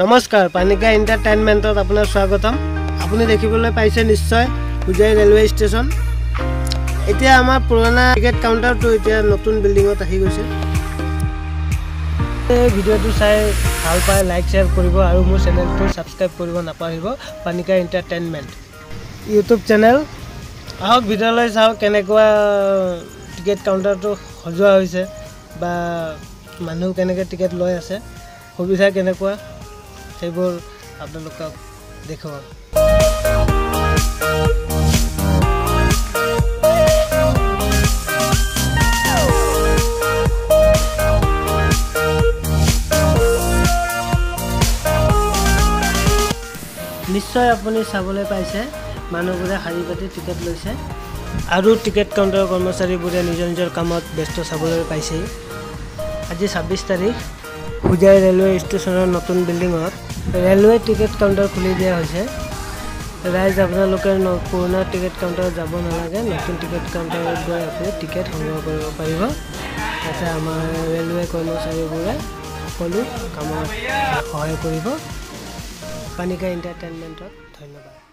নমস্কাৰ পানিকা এণ্টাৰটেইনমেণ্টত আপোনাৰ স্বাগতম। আপুনি দেখিবলৈ পাইছে নিশ্চয় হোজাই ৰেলৱে ষ্টেচন এতিয়া আমাৰ পুৰণা টিকেট কাউণ্টাৰটো এতিয়া নতুন বিল্ডিঙত আহি গৈছে। ভিডিঅ'টো চাই ভাল পায় লাইক শ্বেয়াৰ কৰিব আৰু মোৰ চেনেলটো ছাবস্ক্ৰাইব কৰিব নাপাহৰিব পানিকা এণ্টাৰটেইনমেণ্ট ইউটিউব চেনেল আহক ভিডিঅ'লৈ চাওক কেনেকুৱা টিকেট কাউণ্টাৰটো সজোৱা হৈছে বা মানুহ কেনেকৈ টিকেট লৈ আছে। সুবিধা কেনেকুৱা? সেইবোৰ আপোনালোকক দেখুৱাম নিশ্চয় আপুনি চাবলৈ পাইছে মানুহবোৰে শাৰী পাতি টিকেট লৈছে আৰু টিকেট কাউণ্টাৰৰ কৰ্মচাৰীবোৰে নিজৰ নিজৰ কামত ব্যস্ত চাবলৈ পাইছেই। আজি ছাব্বিছ তাৰিখ হোজাই ৰেলৱে ষ্টেচনৰ নতুন বিল্ডিঙত। ৰেলৱে টিকেট কাউণ্টাৰ খুলি দিয়া হৈছে। ৰাইজ আপোনালোকে পুৰণা টিকেট কাউণ্টাৰত যাব নালাগে। নতুন টিকেট কাউণ্টাৰত গৈ আপুনি টিকেট সংগ্ৰহ কৰিব পাৰিব। যাতে আমাৰ ৰেলৱে কৰ্মচাৰীবোৰে সকলো কামত সহায় কৰিব। পানিকা এণ্টাৰটেইনমেণ্টত ধন্যবাদ।